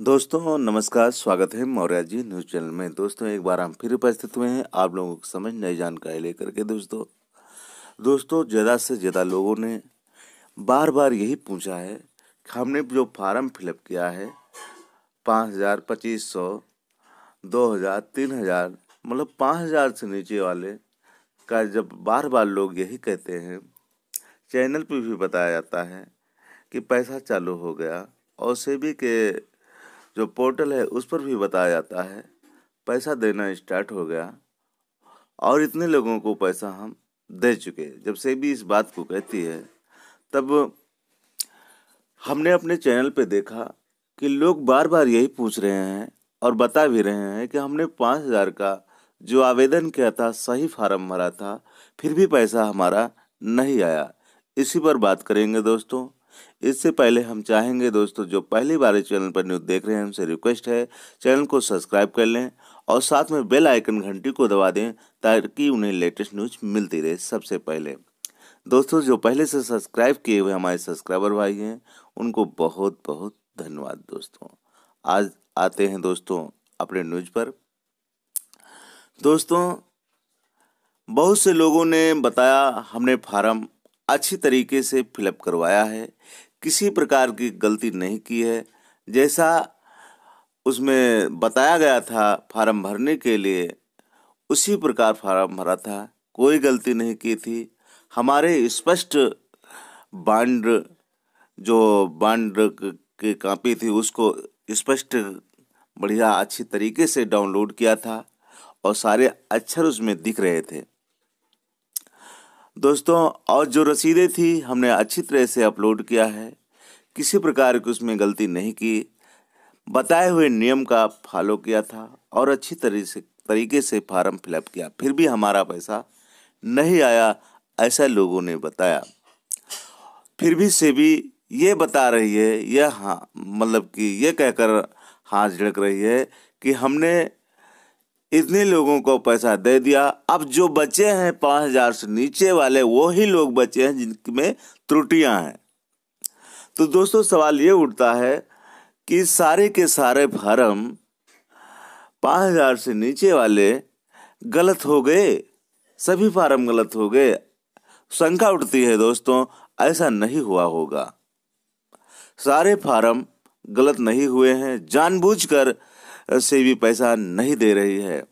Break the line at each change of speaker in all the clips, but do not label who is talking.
दोस्तों, नमस्कार, स्वागत है मौर्य जी न्यूज़ चैनल में। दोस्तों, एक बार हम फिर उपस्थित हुए हैं आप लोगों को समझ नई जानकारी लेकर के। दोस्तों दोस्तों, ज़्यादा से ज़्यादा लोगों ने बार बार यही पूछा है कि हमने जो फार्म फिलअप किया है, पाँच हज़ार, पच्चीस सौ, दो हज़ार, तीन हज़ार मतलब पाँच हज़ार से नीचे वाले का जब बार बार लोग यही कहते हैं, चैनल पर भी बताया जाता है कि पैसा चालू हो गया। और सेबी के जो पोर्टल है, उस पर भी बताया जाता है। पैसा देना स्टार्ट हो गया। और इतने लोगों को पैसा हम दे चुके जब से भी इस बात को कहती है, तब हमने अपने चैनल पे देखा कि लोग बार बार यही पूछ रहे हैं और बता भी रहे हैं कि हमने पाँच हज़ार का जो आवेदन किया था, सही फार्म भरा था, फिर भी पैसा हमारा नहीं आया। इसी पर बात करेंगे दोस्तों। इससे पहले हम चाहेंगे दोस्तों, जो पहली बार इस चैनल पर न्यूज़ देख रहे हैं, उनसे रिक्वेस्ट है, चैनल को सब्सक्राइब कर लें और साथ में बेल आइकन घंटी को दबा दें, ताकि उन्हें लेटेस्ट न्यूज़ मिलती रहे सबसे पहले। दोस्तों, जो पहले से सब्सक्राइब किए हुए हमारे सब्सक्राइबर भाई हैं, उनको बहुत बहुत धन्यवाद दोस्तों। आज आते हैं दोस्तों अपने न्यूज़ पर। दोस्तों, बहुत से लोगों ने बताया, हमने फार्म अच्छी तरीके से फिलअप करवाया है। किसी प्रकार की गलती नहीं की है। जैसा उसमें बताया गया था फार्म भरने के लिए, उसी प्रकार फार्म भरा था। कोई गलती नहीं की थी। हमारे स्पष्ट बांड, जो बांड की कापी थी, उसको स्पष्ट, बढ़िया अच्छी तरीके से डाउनलोड किया था और सारे अक्षर उसमें दिख रहे थे। दोस्तों, और जो रसीदें थी, हमने अच्छी तरह से अपलोड किया है। किसी प्रकार की उसमें गलती नहीं की। बताए हुए नियम का फॉलो किया था और अच्छी तरह से, तरीके से फार्म फिलअप किया। फिर भी हमारा पैसा नहीं आया, ऐसा लोगों ने बताया। फिर भी से भी ये बता रही है, यह हाँ मतलब कि ये कहकर हाथ झड़क रही है कि हमने इतने लोगों को पैसा दे दिया। अब जो बचे हैं पाँच हज़ार से नीचे वाले वो ही लोग बचे हैं जिनमें त्रुटियाँ हैं। तो दोस्तों, सवाल ये उठता है कि सारे के सारे फार्म पाँच हज़ार से नीचे वाले गलत हो गए? सभी फार्म गलत हो गए। शंका उठती है दोस्तों, ऐसा नहीं हुआ होगा। सारे फार्म गलत नहीं हुए हैं। जानबूझकर से भी पैसा नहीं दे रही है।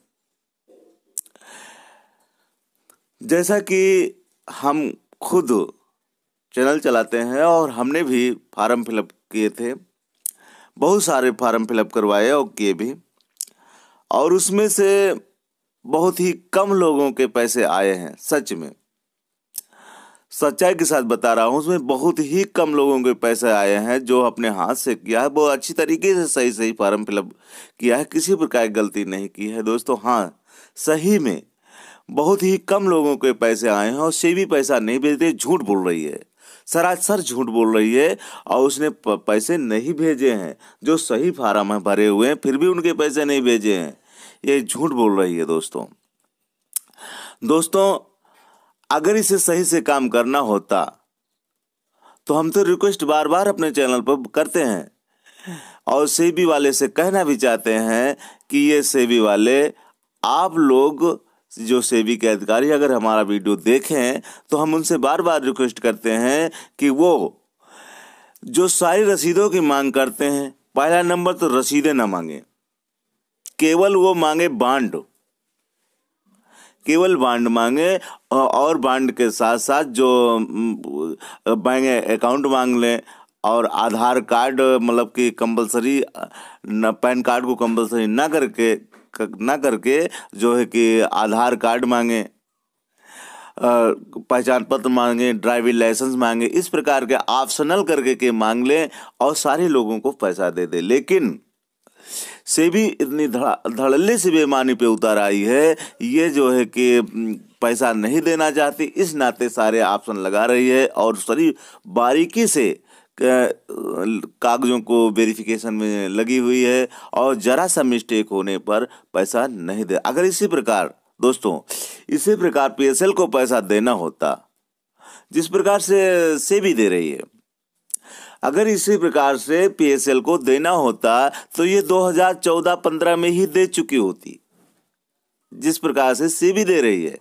जैसा कि हम खुद चैनल चलाते हैं और हमने भी फार्म फिलअप किए थे, बहुत सारे फार्म फिलअप करवाए और किए भी। और उसमें से बहुत ही कम लोगों के पैसे आए हैं, सच में। सच्चाई के साथ बता रहा हूँ, उसमें बहुत ही कम लोगों के पैसे आए हैं जो अपने हाथ से किया है। वो अच्छी तरीके से सही सही फार्म फिलअप किया है, किसी प्रकार की गलती नहीं की है। दोस्तों हाँ सही में बहुत ही कम लोगों के पैसे आए हैं और से भी पैसा नहीं भेजते, झूठ बोल रही है। सरासर झूठ बोल रही है और उसने पैसे नहीं भेजे हैं। जो सही फार्म है भरे हुए हैं, फिर भी उनके पैसे नहीं भेजे हैं। ये झूठ बोल रही है, दोस्तों। दोस्तों अगर इसे सही से काम करना होता तो हम तो रिक्वेस्ट बार बार अपने चैनल पर करते हैं। और सेबी वाले से कहना भी चाहते हैं कि ये सेबी वाले, आप लोग जो सेबी के अधिकारी अगर हमारा वीडियो देखें तो हम उनसे बार बार रिक्वेस्ट करते हैं कि वो, जो सारी रसीदों की मांग करते हैं, पहला नंबर तो रसीदें ना मांगे। केवल वो मांगे बांड। केवल बांड मांगे और बांड के साथ साथ जो बैंक अकाउंट मांग लें, और आधार कार्ड मतलब कि कंपलसरी पैन कार्ड को कंपलसरी ना करके ना करके जो है कि आधार कार्ड मांगे पहचान पत्र मांगे, ड्राइविंग लाइसेंस मांगे, इस प्रकार के ऑप्शनल करके के मांग लें, और सारे लोगों को पैसा दे दे। लेकिन से भी इतनी धड़ल्ले से बेमानी पे उतर आई है। ये जो है कि पैसा नहीं देना चाहती, इस नाते सारे ऑप्शन लगा रही है और सारी बारीकी से कागज़ों को वेरिफिकेशन में लगी हुई है और ज़रा सा मिस्टेक होने पर पैसा नहीं दे। अगर इसी प्रकार, दोस्तों, इसी प्रकार पीएसएल को पैसा देना होता, जिस प्रकार से से भी दे रही है। अगर इसी प्रकार से पीएसएल को देना होता तो ये 2014-15 में ही दे चुकी होती। जिस प्रकार से सीबी दे रही है।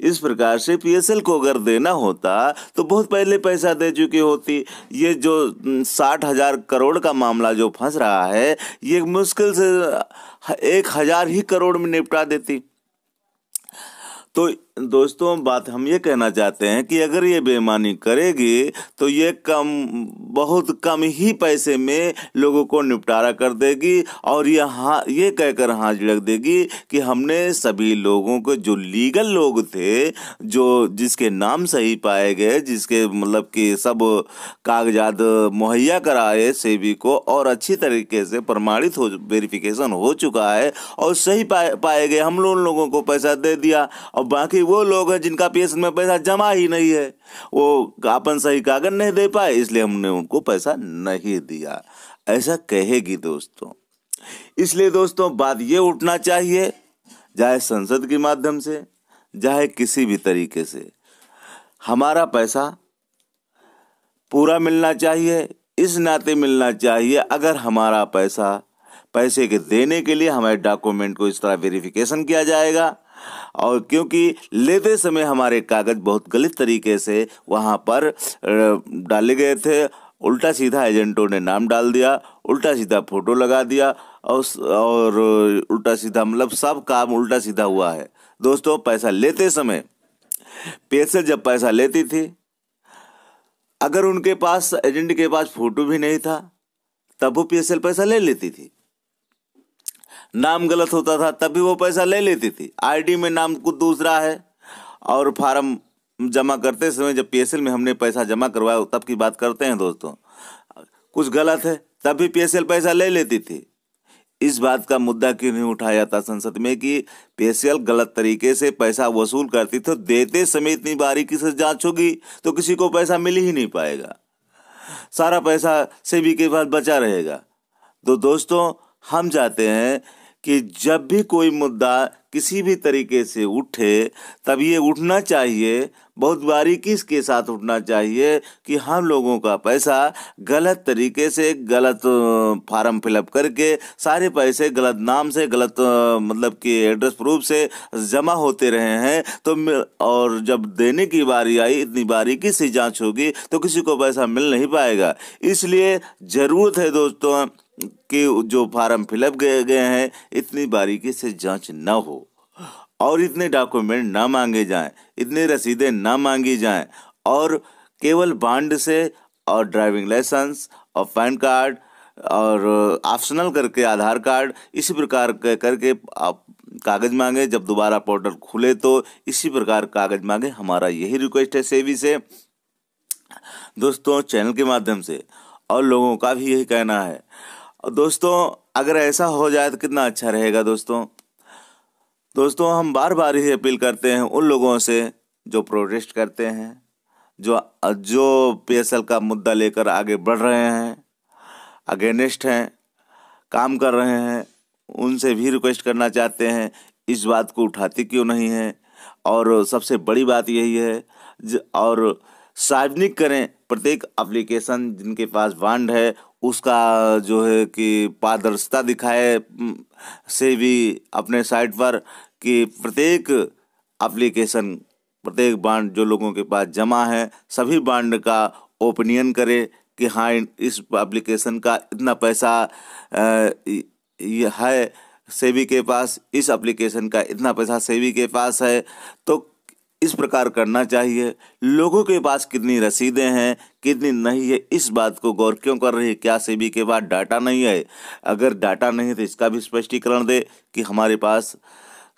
इस प्रकार से पीएसएल को अगर देना होता तो बहुत पहले पैसा दे चुकी होती। ये जो साठ हज़ार करोड़ का मामला जो फंस रहा है, ये मुश्किल से एक हज़ार ही करोड़ में निपटा देती। तो दोस्तों, बात हम ये कहना चाहते हैं कि अगर ये बेईमानी करेगी तो ये कम, बहुत कम ही पैसे में लोगों को निपटारा कर देगी और ये हाँ ये कहकर हाथ लग देगी कि हमने सभी लोगों को, जो लीगल लोग थे, जो जिसके नाम सही पाए गए, जिसके मतलब कि सब कागजात मुहैया कराए सेबी को और अच्छी तरीके से प्रमाणित हो वेरिफिकेशन हो चुका है और सही पाए पाए गए। हम लोग लोगों को पैसा दे दिया और बाकी वो लोग हैं जिनका पीएस में पैसा जमा ही नहीं है। वो अपन सही कागज़ नहीं दे पाए, इसलिए हमने उनको पैसा नहीं दिया। ऐसा कहेगी दोस्तों। इसलिए दोस्तों, बात ये उठना चाहिए, चाहे संसद के माध्यम से, चाहे किसी भी तरीके से। हमारा पैसा पूरा मिलना चाहिए, इस नाते मिलना चाहिए, अगर हमारा पैसा पैसे के देने के लिए हमारे डॉक्यूमेंट को इस तरह वेरिफिकेशन किया जाएगा और क्योंकि लेते समय हमारे कागज़ बहुत गलत तरीके से वहाँ पर डाले गए थे। उल्टा सीधा एजेंटों ने नाम डाल दिया, उल्टा सीधा फ़ोटो लगा दिया, और और उल्टा सीधा मतलब सब काम उल्टा सीधा हुआ है। दोस्तों, पैसा लेते समय, पैसे जब पैसा लेती थी, अगर उनके पास, एजेंट के पास फ़ोटो भी नहीं था, तब वो पीएसएल पैसा ले लेती थी। नाम गलत होता था तभी वो पैसा ले लेती थी। आईडी में नाम कुछ दूसरा है और फार्म जमा करते समय जब पीएसएल में हमने पैसा जमा करवाया तब की बात करते हैं दोस्तों। कुछ गलत है, तब भी पीएसएल पैसा ले लेती थी। इस बात का मुद्दा क्यों नहीं उठाया था संसद में कि पीएसएल गलत तरीके से पैसा वसूल करती थी देते समय इतनी बारीकी से जाँच होगी? तो किसी को पैसा मिल ही नहीं पाएगा। सारा पैसा सेबी के पास बचा रहेगा। तो दोस्तों, हम चाहते हैं कि जब भी कोई मुद्दा किसी भी तरीके से उठे, तब ये उठना चाहिए, बहुत बारीकी के साथ उठना चाहिए कि हम लोगों का पैसा गलत तरीके से गलत फार्म फिलअप करके सारे पैसे गलत नाम से, गलत मतलब कि एड्रेस प्रूफ से जमा होते रहे हैं। तो और जब देने की बारी आई, इतनी बारीकी से जाँच होगी तो किसी को पैसा मिल नहीं पाएगा। इसलिए ज़रूरत है दोस्तों कि जो फार्म फिलअप गए गए हैं, इतनी बारीकी से जाँच न हो। और इतने डॉक्यूमेंट ना मांगे जाएँ, इतने रसीदें ना मांगी जाएँ, और केवल बांड से और ड्राइविंग लाइसेंस और पैन कार्ड और ऑप्शनल करके आधार कार्ड, इसी प्रकार करके आप कागज़ मांगे, जब दोबारा पोर्टल खुले तो इसी प्रकार कागज़ मांगे। हमारा यही रिक्वेस्ट है सेवी से। दोस्तों, चैनल के माध्यम से और लोगों का भी यही कहना है। दोस्तों, अगर ऐसा हो जाए तो कितना अच्छा रहेगा दोस्तों। दोस्तों, हम बार बार ही अपील करते हैं उन लोगों से जो प्रोटेस्ट करते हैं, जो जो पीएसएल का मुद्दा लेकर आगे बढ़ रहे हैं अगेंस्ट हैं, काम कर रहे हैं, उनसे भी रिक्वेस्ट करना चाहते हैं, इस बात को उठाती क्यों नहीं है? और सबसे बड़ी बात यही है और सार्वजनिक करें, प्रत्येक एप्लीकेशन जिनके पास बांड है उसका जो है कि पारदर्शिता दिखाए से भी अपने साइट पर कि प्रत्येक एप्लीकेशन प्रत्येक बांड जो लोगों के पास जमा है, सभी बांड का ओपिनियन करे कि हाँ इस एप्लीकेशन का इतना पैसा है सेवी के पास, इस एप्लीकेशन का इतना पैसा सेवी के पास है। तो इस प्रकार करना चाहिए। लोगों के पास कितनी रसीदें हैं, कितनी नहीं है, इस बात को गौर क्यों कर रही है? क्या सेबी के पास डाटा नहीं है? अगर डाटा नहीं है तो इसका भी स्पष्टीकरण दे कि हमारे पास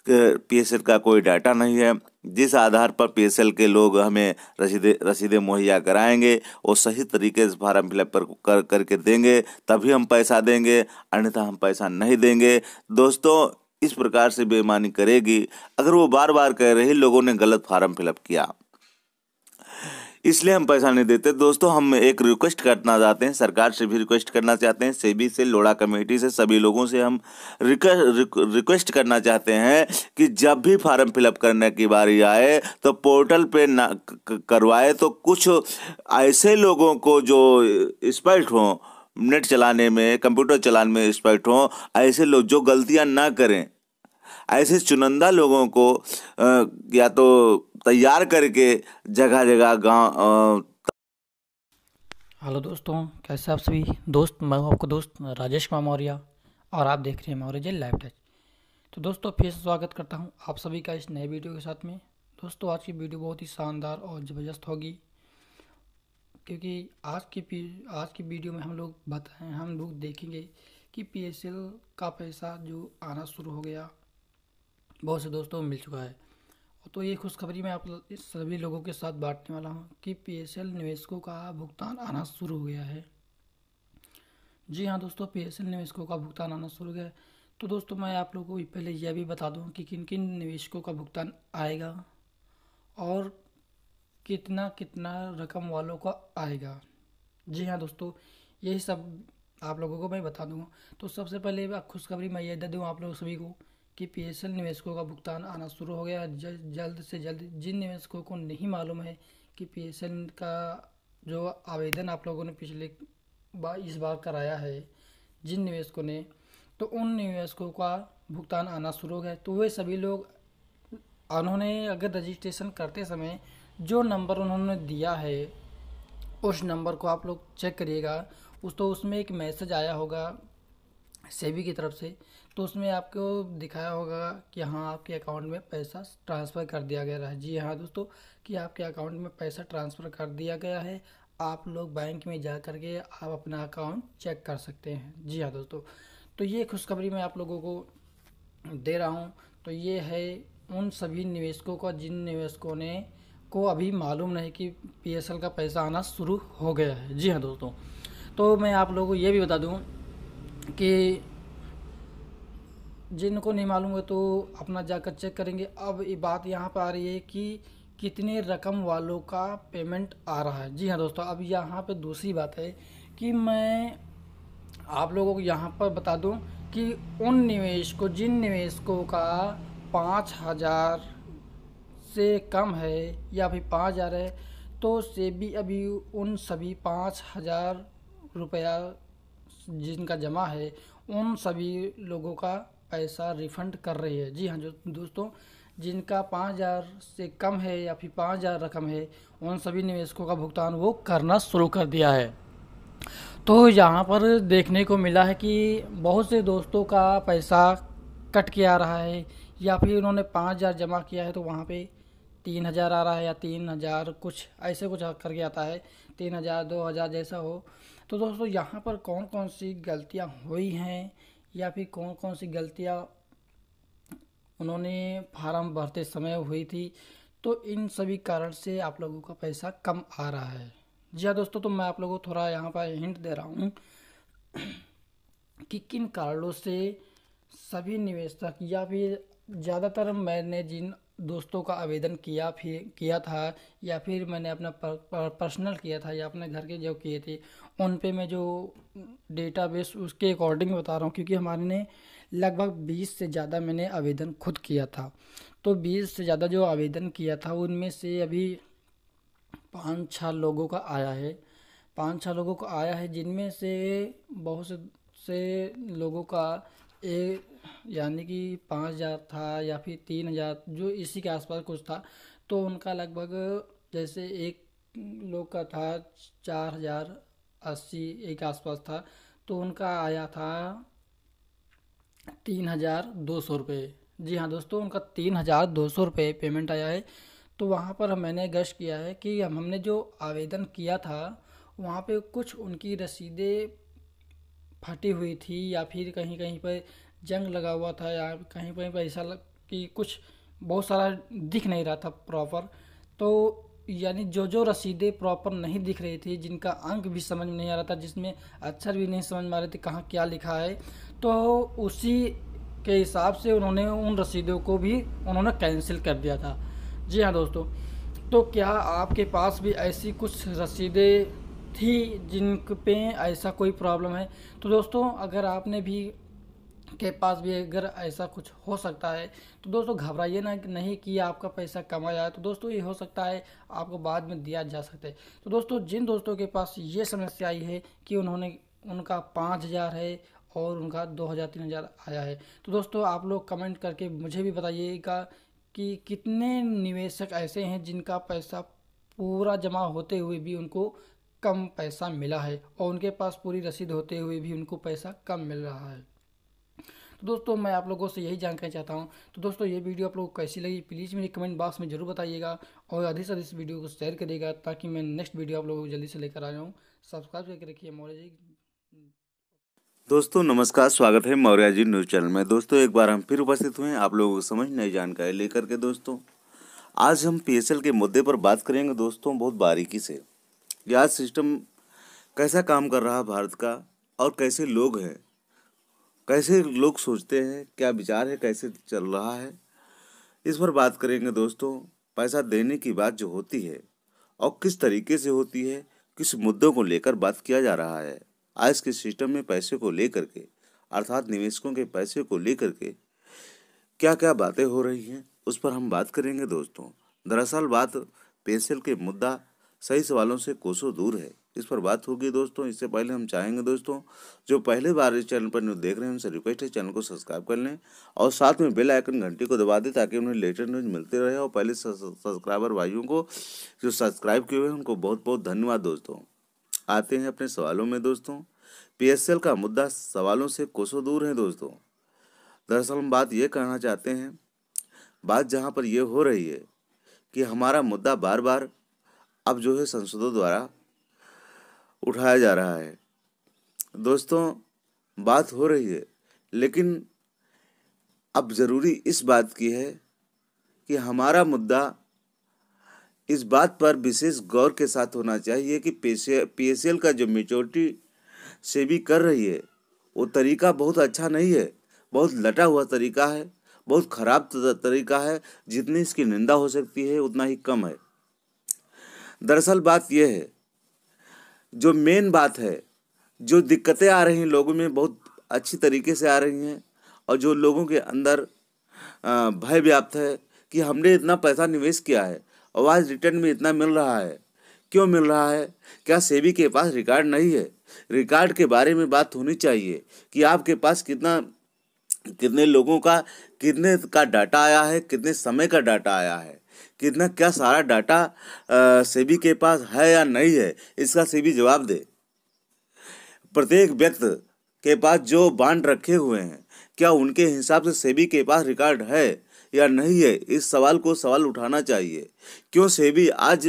पीएसएल का कोई डाटा नहीं है। जिस आधार पर पीएसएल के लोग हमें रसीदे, रसीदें मुहैया कराएँगे, वो सही तरीके से फार्म फिलअप पर कर, करके देंगे, तभी हम पैसा देंगे, अन्यथा हम पैसा नहीं देंगे। दोस्तों इस प्रकार से बेईमानी करेगी। अगर वो बार बार कह रही लोगों ने गलत फार्म फिलअप किया। इसलिए हम पैसा नहीं देते। दोस्तों, हम एक रिक्वेस्ट करना चाहते हैं। सरकार से भी रिक्वेस्ट करना चाहते हैं। सेबी से, लोड़ा कमेटी से, सभी लोगों से हम रिक्वेस्ट करना चाहते हैं कि जब भी फार्म फिलअप करने की बारी आए तो पोर्टल पे ना करवाए तो कुछ ऐसे लोगों को जो एक्सपर्ट हों नेट चलाने में, कंप्यूटर चलाने में एक्सपर्ट हों, ऐसे लोग जो गलतियाँ ना करें, ऐसे चुनिंदा लोगों को या तो तैयार करके जगह जगह गाँव
हेलो दोस्तों, कैसे आप सभी? दोस्त, मैं हूँ आपका दोस्त राजेश कुमार मौर्य, और आप देख रहे हैं मौर्य लाइव टच तो दोस्तों, फिर से स्वागत करता हूँ आप सभी का इस नए वीडियो के साथ में। दोस्तों, आज की वीडियो बहुत ही शानदार और ज़बरदस्त होगी। क्योंकि आज की पी, आज की वीडियो में हम लोग बताएँ, हम लोग देखेंगे कि पीएसएल का पैसा जो आना शुरू हो गया, बहुत से दोस्तों को मिल चुका है। तो ये खुशखबरी मैं आप सभी लोगों के साथ बांटने वाला हूँ कि पीएसएल निवेशकों का भुगतान आना शुरू हो गया है। जी हाँ दोस्तों पीएसएल निवेशकों का भुगतान आना शुरू हो गया है। तो दोस्तों, मैं आप लोगों को पहले यह भी बता दूँ कि किन किन निवेशकों का भुगतान आएगा और कितना कितना रकम वालों का आएगा। जी हाँ दोस्तों, यही सब आप लोगों को मैं बता दूँगा। तो सबसे पहले खुशखबरी मैं ये दे दूँ आप लोग सभी को कि पीएसएल निवेशकों का भुगतान आना शुरू हो गया। जल्द से जल्द जिन निवेशकों को नहीं मालूम है कि पीएसएल का जो आवेदन आप लोगों ने पिछले बार इस बार कराया है, जिन निवेशकों ने तो उन निवेशकों का भुगतान आना शुरू हो गया। तो वे सभी लोग, उन्होंने अगर रजिस्ट्रेशन करते समय जो नंबर उन्होंने दिया है, उस नंबर को आप लोग चेक करिएगा। उस तो उसमें एक मैसेज आया होगा सेबी की तरफ़ से तो उसमें आपको दिखाया होगा कि हाँ आपके अकाउंट में पैसा ट्रांसफ़र कर दिया गया है। जी हाँ दोस्तों, कि आपके अकाउंट में पैसा ट्रांसफ़र कर दिया गया है। आप लोग बैंक में जा कर के आप अपना अकाउंट चेक कर सकते हैं। जी हाँ दोस्तों तो ये खुशखबरी मैं आप लोगों को दे रहा हूँ। तो ये है उन सभी निवेशकों का, जिन निवेशकों ने को अभी मालूम नहीं कि पीएसएल का पैसा आना शुरू हो गया है। जी हाँ दोस्तों तो मैं आप लोगों को ये भी बता दूँ कि जिनको नहीं मालूम है तो अपना जाकर चेक करेंगे। अब ये बात यहाँ पर आ रही है कि कितने रकम वालों का पेमेंट आ रहा है। जी हाँ दोस्तों, अब यहाँ पे दूसरी बात है कि मैं आप लोगों को यहाँ पर बता दूँ कि उन निवेशकों जिन निवेशकों का पाँच हज़ार से कम है या फिर पाँच हज़ार है तो सेबी अभी उन सभी पाँच हज़ार रुपया जिनका जमा है, उन सभी लोगों का पैसा रिफ़ंड कर रही है। जी हाँ जो दोस्तों, जिनका पाँच हज़ार से कम है या फिर पाँच हज़ार रकम है, उन सभी निवेशकों का भुगतान वो करना शुरू कर दिया है। तो यहाँ पर देखने को मिला है कि बहुत से दोस्तों का पैसा कट के आ रहा है, या फिर उन्होंने पाँच हज़ार जमा किया है तो वहाँ पे तीन हज़ार आ रहा है या तीन हज़ार कुछ, ऐसे कुछ करके आता है, तीन हज़ार, दो हज़ार जैसा हो। तो दोस्तों, यहाँ पर कौन कौन सी गलतियाँ हुई हैं या फिर कौन कौन सी गलतियाँ उन्होंने फार्म भरते समय हुई थी तो इन सभी कारण से आप लोगों का पैसा कम आ रहा है। जी हाँ दोस्तों तो मैं आप लोगों को थोड़ा यहाँ पर हिंट दे रहा हूँ कि किन कारणों से सभी निवेशक या फिर ज़्यादातर मैंने जिन दोस्तों का आवेदन किया फिर किया था या फिर मैंने अपना पर, पर, पर्सनल किया था या अपने घर के जो किए थे उन पे मैं जो डेटाबेस उसके अकॉर्डिंग बता रहा हूँ क्योंकि हमारे ने लगभग बीस से ज़्यादा मैंने आवेदन खुद किया था। तो बीस से ज़्यादा जो आवेदन किया था उनमें से अभी पाँच छः लोगों का आया है। पाँच छः लोगों का आया है जिनमें से बहुत से लोगों का एक यानी कि पाँच हज़ार था या फिर तीन हज़ार, जो इसी के आसपास कुछ था तो उनका लगभग जैसे एक लोग का था चार हज़ार अस्सी एक आसपास था तो उनका आया था तीन हज़ार दो सौ रुपये। जी हाँ दोस्तों, उनका तीन हज़ार दो सौ रुपये पेमेंट आया है। तो वहाँ पर मैंने गश किया है कि हम, हमने जो आवेदन किया था, वहाँ पे कुछ उनकी रसीदें फटी हुई थी या फिर कहीं कहीं पर जंग लगा हुआ था या कहीं कहीं पर ऐसा कि कुछ बहुत सारा दिख नहीं रहा था प्रॉपर तो यानी जो जो रसीदें प्रॉपर नहीं दिख रही थी, जिनका अंक भी समझ में नहीं आ रहा था, जिसमें अक्षर भी नहीं समझ में आ रहे थे कहाँ क्या लिखा है तो उसी के हिसाब से उन्होंने उन रसीदों को भी उन्होंने कैंसिल कर दिया था। जी हाँ दोस्तों तो क्या आपके पास भी ऐसी कुछ रसीदें थी जिन पे ऐसा कोई प्रॉब्लम है? तो दोस्तों, अगर आपने भी के पास भी अगर ऐसा कुछ हो सकता है तो दोस्तों घबराइए ना कि नहीं कि आपका पैसा कमा जाए। तो दोस्तों ये हो सकता है आपको बाद में दिया जा सकता है। तो दोस्तों जिन दोस्तों के पास ये समस्या आई है कि उन्होंने, उनका पाँच हज़ार है और उनका दो हज़ार, तीन हज़ार आया है। तो दोस्तों आप लोग कमेंट करके मुझे भी बताइएगा कि कितने निवेशक ऐसे हैं जिनका पैसा पूरा जमा होते हुए भी उनको कम पैसा मिला है और उनके पास पूरी रसीद होते हुए भी उनको पैसा कम मिल रहा है। तो दोस्तों, मैं आप लोगों से यही जानकारी चाहता हूँ। तो दोस्तों, ये वीडियो आप लोगों को कैसी लगी प्लीज़ मेरे कमेंट बॉक्स में ज़रूर बताइएगा और अधिक से अधिक इस वीडियो को शेयर करिएगा ताकि मैं नेक्स्ट वीडियो आप लोगों को जल्दी से लेकर आ जाऊँ। सब्सक्राइब करके रखिए मौर्य जी।
दोस्तों, नमस्कार, स्वागत है मौर्य जी न्यूज़ चैनल में। दोस्तों, एक बार हम फिर उपस्थित हुए आप लोगों को समझ नई जानकारी लेकर के। दोस्तों, आज हम पीएसएल के मुद्दे पर बात करेंगे। दोस्तों, बहुत बारीकी से। आज सिस्टम कैसा काम कर रहा भारत का और कैसे लोग हैं? कैसे लोग सोचते हैं, क्या विचार है, कैसे चल रहा है। इस पर बात करेंगे दोस्तों, पैसा देने की बात जो होती है और किस तरीके से होती है, किस मुद्दों को लेकर बात किया जा रहा है। आज के सिस्टम में पैसे को लेकर के, अर्थात निवेशकों के पैसे को लेकर के क्या क्या बातें हो रही हैं, उस पर हम बात करेंगे दोस्तों। दरअसल बात पेंसिल के मुद्दा, सही सवालों से कोसों दूर है। इस पर बात होगी दोस्तों। इससे पहले हम चाहेंगे दोस्तों, जो पहले बार इस चैनल पर न्यूज़ देख रहे हैं, उनसे रिक्वेस्ट है चैनल को सब्सक्राइब कर लें और साथ में बेल आइकन घंटी को दबा दें ताकि उन्हें लेटेस्ट न्यूज़ मिलते रहे और पहले सब्सक्राइबर भाइयों को जो सब्सक्राइब किए हुए हैं, उनको बहुत बहुत धन्यवाद दोस्तों। आते हैं अपने सवालों में दोस्तों। पीएसएल का मुद्दा सवालों से कोसों दूर है दोस्तों। दरअसल हम बात ये कहना चाहते हैं, बात जहाँ पर यह हो रही है कि हमारा मुद्दा बार बार अब जो है संसदों द्वारा उठाया जा रहा है। दोस्तों, बात हो रही है, लेकिन अब ज़रूरी इस बात की है कि हमारा मुद्दा इस बात पर विशेष गौर के साथ होना चाहिए कि पी एस का जो मेचोरिटी से भी कर रही है, वो तरीका बहुत अच्छा नहीं है। बहुत लटा हुआ तरीका है, बहुत खराब तरीका है, जितनी इसकी निंदा हो सकती है, उतना ही कम है। दरअसल बात यह है जो मेन बात है, जो दिक्कतें आ रही हैं लोगों में, बहुत अच्छी तरीके से आ रही हैं और जो लोगों के अंदर भय व्याप्त है कि हमने इतना पैसा निवेश किया है और आज रिटर्न में इतना मिल रहा है। क्यों मिल रहा है? क्या सेबी के पास रिकॉर्ड नहीं है? रिकॉर्ड के बारे में बात होनी चाहिए कि आपके पास कितना, कितने लोगों का, कितने का डाटा आया है, कितने समय का डाटा आया है। कितना, क्या सारा डाटा सेबी के पास है या नहीं है, इसका सेबी जवाब दे। प्रत्येक व्यक्ति के पास जो बांड रखे हुए हैं, क्या उनके हिसाब से सेबी के पास रिकॉर्ड है या नहीं है, इस सवाल को सवाल उठाना चाहिए। क्यों सेबी आज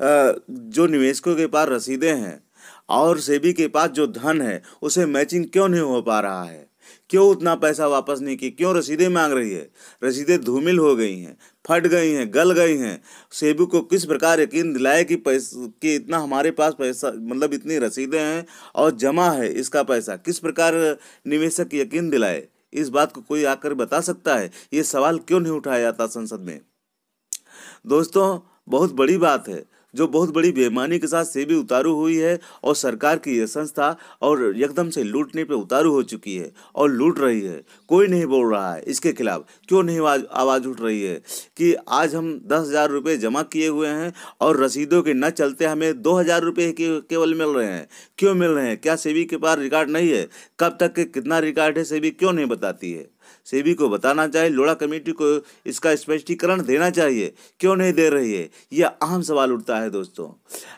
जो निवेशकों के पास रसीदें हैं और सेबी के पास जो धन है, उसे मैचिंग क्यों नहीं हो पा रहा है? क्यों उतना पैसा वापस नहीं की क्यों रसीदें मांग रही है? रसीदें धूमिल हो गई हैं। फट गई हैं, गल गई हैं। सेबू को किस प्रकार यकीन दिलाए कि पैसा, कि इतना हमारे पास पैसा मतलब इतनी रसीदें हैं और जमा है इसका पैसा? किस प्रकार निवेशक यकीन दिलाए? इस बात को कोई आकर बता सकता है? ये सवाल क्यों नहीं उठाया जाता संसद में? दोस्तों, बहुत बड़ी बात है। जो बहुत बड़ी बेमानी के साथ सेबी उतारू हुई है और सरकार की यह संस्था और एकदम से लूटने पे उतारू हो चुकी है और लूट रही है। कोई नहीं बोल रहा है इसके खिलाफ। क्यों नहीं आवाज़ उठ रही है कि आज हम दस हज़ार रुपये जमा किए हुए हैं और रसीदों के न चलते हमें दो हज़ार रुपये केवल मिल रहे हैं। क्यों मिल रहे हैं? क्या सेबी के पास रिकॉर्ड नहीं है? कब तक कितना रिकॉर्ड है सेबी क्यों नहीं बताती है? सेबी को बताना चाहिए लोड़ा कमेटी को इसका स्पष्टीकरण देना चाहिए। क्यों नहीं दे रही है? यह अहम सवाल उठता है दोस्तों।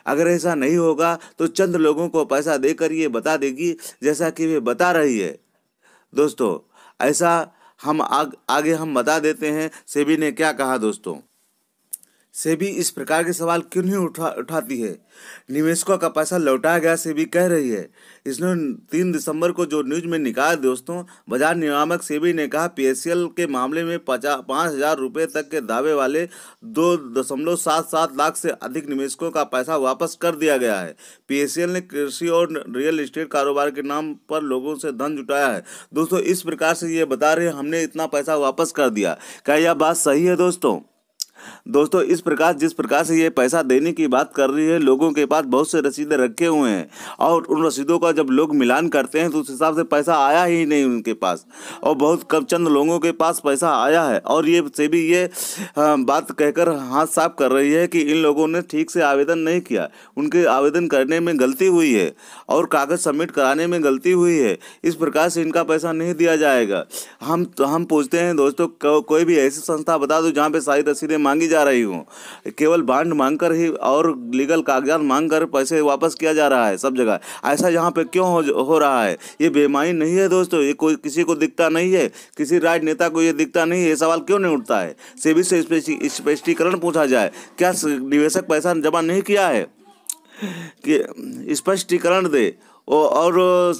अगर ऐसा नहीं होगा तो चंद लोगों को पैसा देकर ये बता देगी जैसा कि वे बता रही है। दोस्तों ऐसा हम आग, आगे हम बता देते हैं सेबी ने क्या कहा दोस्तों? सेबी इस प्रकार के सवाल क्यों नहीं उठा, उठाती है? निवेशकों का पैसा लौटाया गया सेबी कह रही है। इसने तीन दिसंबर को जो न्यूज़ में निकाला, दोस्तों, बाज़ार नियामक सेबी ने कहा, पीएसएल के मामले में पचास पाँच हज़ार रुपये तक के दावे वाले दो दशमलव सात सात लाख से अधिक निवेशकों का पैसा वापस कर दिया गया है। पीएसएल ने कृषि और रियल इस्टेट कारोबार के नाम पर लोगों से धन जुटाया है। दोस्तों, इस प्रकार से ये बता रहे हमने इतना पैसा वापस कर दिया। क्या यह बात सही है, दोस्तों? दोस्तों, इस प्रकार, जिस प्रकार से ये पैसा देने की बात कर रही है, लोगों के पास बहुत से रसीदें रखे हुए हैं और उन रसीदों का जब लोग मिलान करते हैं तो उस हिसाब से पैसा आया ही नहीं उनके पास और बहुत कम चंद लोगों के पास पैसा आया है और ये से भी ये बात कहकर हाथ साफ़ कर रही है कि इन लोगों ने ठीक से आवेदन नहीं किया। उनके आवेदन करने में गलती हुई है और कागज़ सबमिट कराने में गलती हुई है। इस प्रकार से इनका पैसा नहीं दिया जाएगा। हम तो हम पूछते हैं, दोस्तों कोई भी ऐसी संस्था बता दो जहाँ पे सारी रसीदें मांगी जा रही हूँ। केवल बांड मांगकर ही और लीगल कागजात मांग कर पैसे वापस किया जा रहा है सब जगह। ऐसा यहाँ पे क्यों हो, हो रहा है? ये बेमानी नहीं है दोस्तों ये कोई किसी को दिखता नहीं है किसी राजनेता को ये दिखता नहीं है ये सवाल क्यों नहीं उठता है? सेबी से स्पष्टीकरण पूछा जाए क्या निवेशक पैसा जमा नहीं किया है? कि स्पष्टीकरण दे। और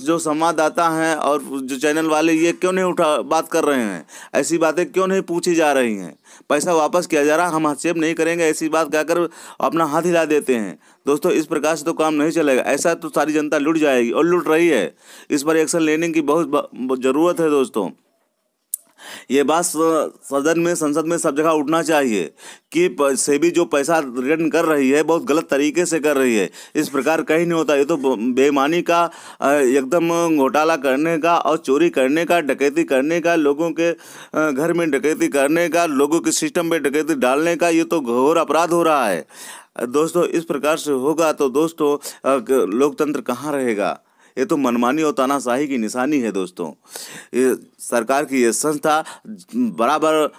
जो संवाददाता हैं और जो चैनल वाले, ये क्यों नहीं उठा, बात कर रहे हैं? ऐसी बातें क्यों नहीं पूछी जा रही हैं? पैसा वापस किया जा रहा, हम हस्तक्षेप नहीं करेंगे, ऐसी बात कहकर अपना हाथ हिला देते हैं। दोस्तों, इस प्रकार से तो काम नहीं चलेगा। ऐसा तो सारी जनता लुट जाएगी और लुट रही है। इस पर एक्शन लेने की बहुत ज़रूरत है, दोस्तों। ये बात सदन में, संसद में सब जगह उठना चाहिए कि सेबी जो पैसा रिटर्न कर रही है, बहुत गलत तरीके से कर रही है। इस प्रकार कहीं नहीं होता। ये तो बेईमानी का एकदम घोटाला करने का और चोरी करने का, डकैती करने का, लोगों के घर में डकैती करने का, लोगों के सिस्टम में डकैती डालने का, ये तो घोर अपराध हो रहा है। दोस्तों, इस प्रकार से होगा तो दोस्तों लोकतंत्र कहाँ रहेगा? ये तो मनमानी और तानाशाही की निशानी है दोस्तों। ये सरकार की ये संस्था बराबर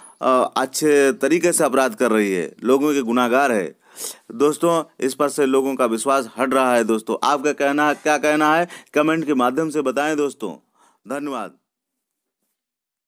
अच्छे तरीके से अपराध कर रही है। लोगों के गुनागार है। दोस्तों, इस पर से लोगों का विश्वास हट रहा है दोस्तों। आपका कहना, क्या कहना है? कमेंट के माध्यम से बताएँ दोस्तों। धन्यवाद।